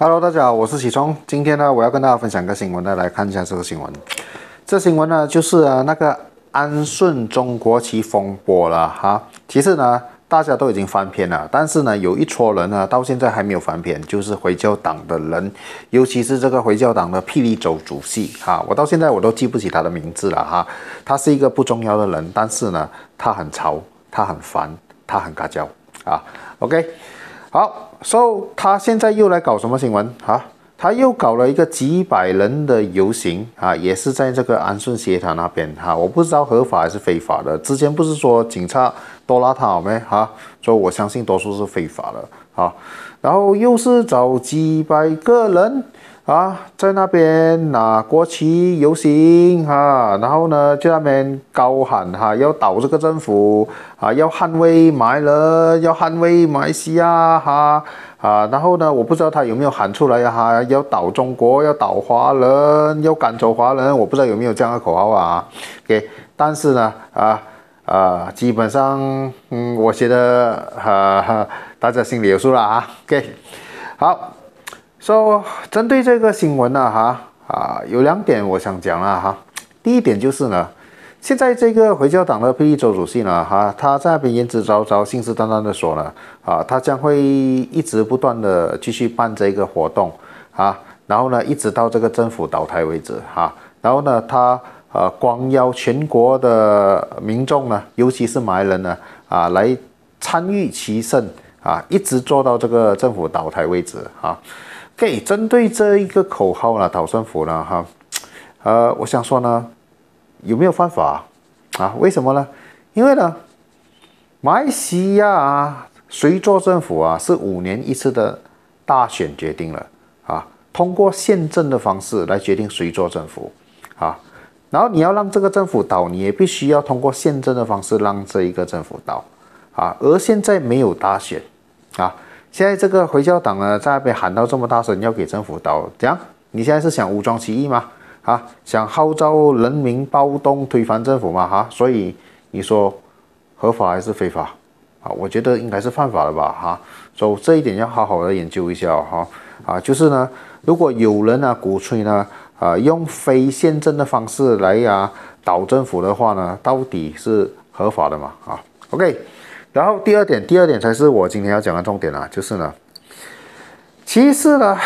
Hello，大家好，我是启聪。今天呢，我要跟大家分享个新闻呢，来看一下这个新闻。这新闻呢，就是啊那个安顺中国旗风波了哈。其实呢，大家都已经翻篇了，但是呢，有一撮人呢，到现在还没有翻篇，就是回教党的人，尤其是这个回教党的霹雳州主席哈。我到现在我都记不起他的名字了哈。他是一个不重要的人，但是呢，他很潮，他很烦，他很嘎叫啊。OK。好，so 他现在又来搞什么新闻啊？他又搞了一个几百人的游行啊，也是在这个安顺协塔那边哈，我不知道合法还是非法的。之前不是说警察多拉他好没哈？所以我相信多数是非法的啊。然后又是找几百个人。啊，在那边拿国旗游行哈，然后呢，在那边高喊哈，要倒这个政府啊，要捍卫马来人，要捍卫马来西亚哈啊，然后呢，我不知道他有没有喊出来哈，要倒中国，要倒华人，要赶走华人，我不知道有没有这样的口号啊？OK，但是呢，啊啊，基本上，嗯，我觉得哈哈，大家心里有数了啊，OK，好。说针对这个新闻呢，哈啊，有两点我想讲了哈。第一点就是呢，现在这个回教党的霹雳州主席呢，哈，他在那边言之凿凿、信誓旦旦的说呢，啊，他将会一直不断的继续办这个活动啊，然后呢，一直到这个政府倒台为止哈。然后呢，他呃，光邀全国的民众呢，尤其是马来人呢，啊，来参与其胜啊，一直做到这个政府倒台为止啊。给针对这一个口号呢，倒政府呢，哈，呃，我想说呢，有没有犯法啊？为什么呢？因为呢，马来西亚啊，谁做政府啊，是五年一次的大选决定了啊，通过宪政的方式来决定谁做政府啊，然后你要让这个政府倒，你也必须要通过宪政的方式让这一个政府倒啊，而现在没有大选啊。现在这个回教党呢，在那边喊到这么大声，要给政府倒，怎样你现在是想武装起义吗？啊，想号召人民暴动推翻政府吗？哈，所以你说合法还是非法？啊，我觉得应该是犯法的吧？哈，所以这一点要好好的研究一下哈。啊，就是呢，如果有人呢鼓吹呢，啊，用非宪政的方式来呀倒政府的话呢，到底是合法的嘛？啊，OK。然后第二点，第二点才是我今天要讲的重点啊，就是呢，其实呢，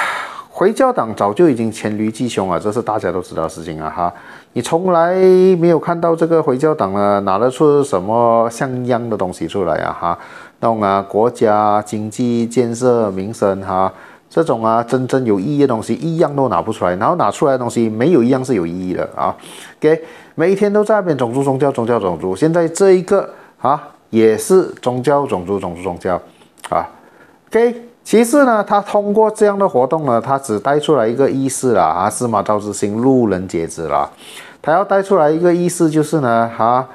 回教党早就已经黔驴技穷了，这是大家都知道的事情啊哈。你从来没有看到这个回教党呢拿得出什么像样的东西出来啊哈，那种啊国家经济建设民生哈，这种啊真正有意义的东西一样都拿不出来，然后拿出来的东西没有一样是有意义的啊。给每一天都在那边种族宗教宗教种族，现在这一个啊。也是宗教种族种族宗教，啊，OK，其次呢，他通过这样的活动呢，他只带出来一个意思啦，啊，司马昭之心，路人皆知啦，他要带出来一个意思就是呢，哈，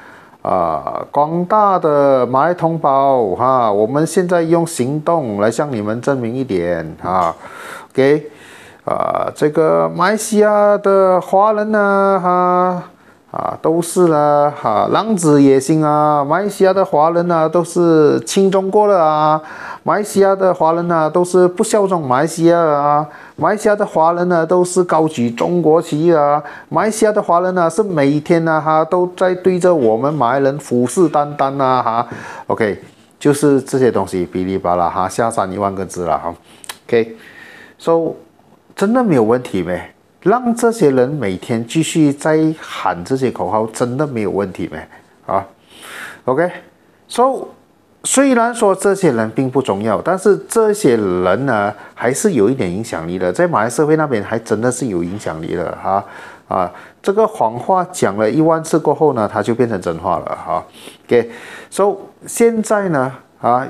啊，广大的马来同胞，哈，我们现在用行动来向你们证明一点，啊，OK，啊，这个马来西亚的华人呢，哈。啊都是呢，哈，浪子野心啊！马来西亚的华人呢，都是亲中国的啊！马来西亚的华人呢，都是不效忠马来西亚啊！马来西亚的华人呢，都是高举中国旗啊！马来西亚的华人呢，是每一天呢，哈，都在对着我们马来人虎视眈眈啊！哈，OK，就是这些东西哔哩吧啦哈，下山一万个字了哈，OK，So，真的没有问题没？让这些人每天继续在喊这些口号，真的没有问题没？啊，OK，So，虽然说这些人并不重要，但是这些人呢，还是有一点影响力的，在马来社会那边还真的是有影响力的哈啊！这个谎话讲了一万次过后呢，它就变成真话了哈。OK，So，现在呢啊，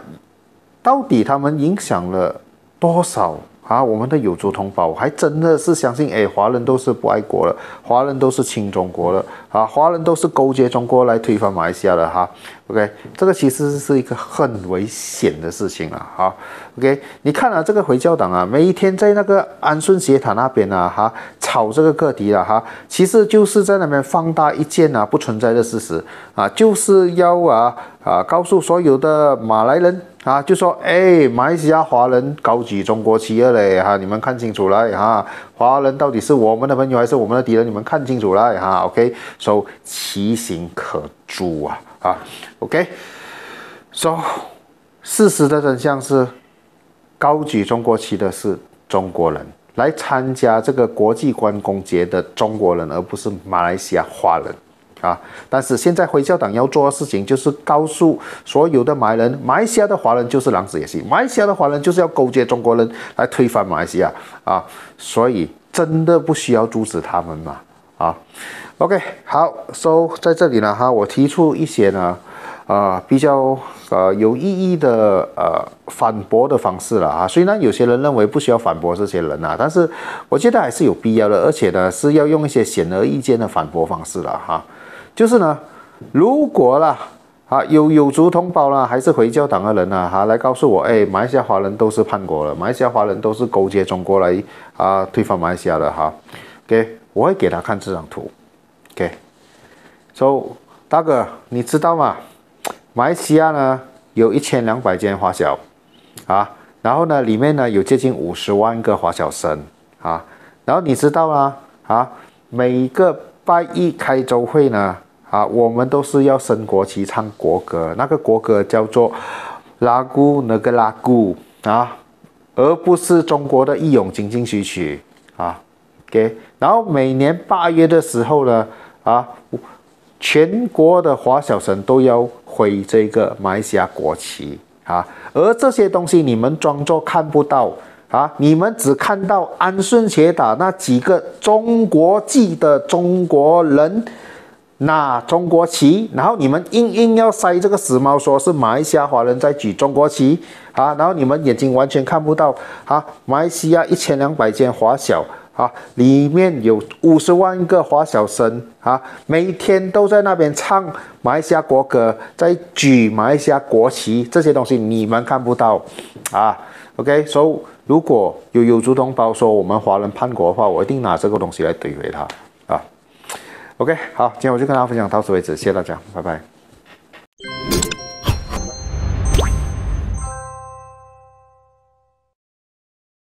到底他们影响了多少？啊，我们的有族同胞我还真的是相信，哎，华人都是不爱国的，华人都是亲中国的，啊，华人都是勾结中国来推翻马来西亚的哈。OK，这个其实是一个很危险的事情了。好，OK，你看啊，这个回教党啊，每一天在那个安顺斜塔那边啊，哈，炒这个课题了哈，其实就是在那边放大一件啊不存在的事实啊，就是要啊啊告诉所有的马来人啊，就说哎，马来西亚华人高举中国旗了嘞哈，你们看清楚来哈，华人到底是我们的朋友还是我们的敌人？你们看清楚来哈，OK，说其形可诛啊。啊，OK，so 事实的真相是，高举中国旗的是中国人，来参加这个国际关公节的中国人，而不是马来西亚华人啊。但是现在回教党要做的事情，就是告诉所有的马来人，马来西亚的华人就是狼子野心，马来西亚的华人就是要勾结中国人来推翻马来西亚啊。所以真的不需要阻止他们嘛？啊？OK，好，So 在这里呢，哈，我提出一些呢，呃，比较呃有意义的呃反驳的方式了啊。虽然有些人认为不需要反驳这些人啊，但是我觉得还是有必要的，而且呢是要用一些显而易见的反驳方式了哈。就是呢，如果啦啊有有族同胞啦，还是回教党的人呢，哈，来告诉我，哎，马来西亚华人都是叛国了，马来西亚华人都是勾结中国来啊推翻马来西亚的哈。OK，我会给他看这张图。OK，所以大哥，你知道吗？马来西亚呢有一千两百间华小啊，然后呢里面呢有接近五十万个华小生啊，然后你知道吗？啊，每个拜一开周会呢啊，我们都是要升国旗、唱国歌，那个国歌叫做拉古那个拉古啊，而不是中国的义勇军进行曲啊。OK，然后每年八月的时候呢。啊，全国的华小生都要挥这个马来西亚国旗啊，而这些东西你们装作看不到啊，你们只看到安顺斜打那几个中国籍的中国人拿中国旗，然后你们硬硬要塞这个死猫，说是马来西亚华人在举中国旗啊，然后你们眼睛完全看不到啊，马来西亚一千两百间华小。啊，里面有五十万个华小生啊，每天都在那边唱马来西亚国歌，在举马来西亚国旗，这些东西你们看不到啊。OK，所以如果有有族同胞说我们华人叛国的话，我一定拿这个东西来怼回他啊。OK，好，今天我就跟大家分享到此为止，谢谢大家，拜拜。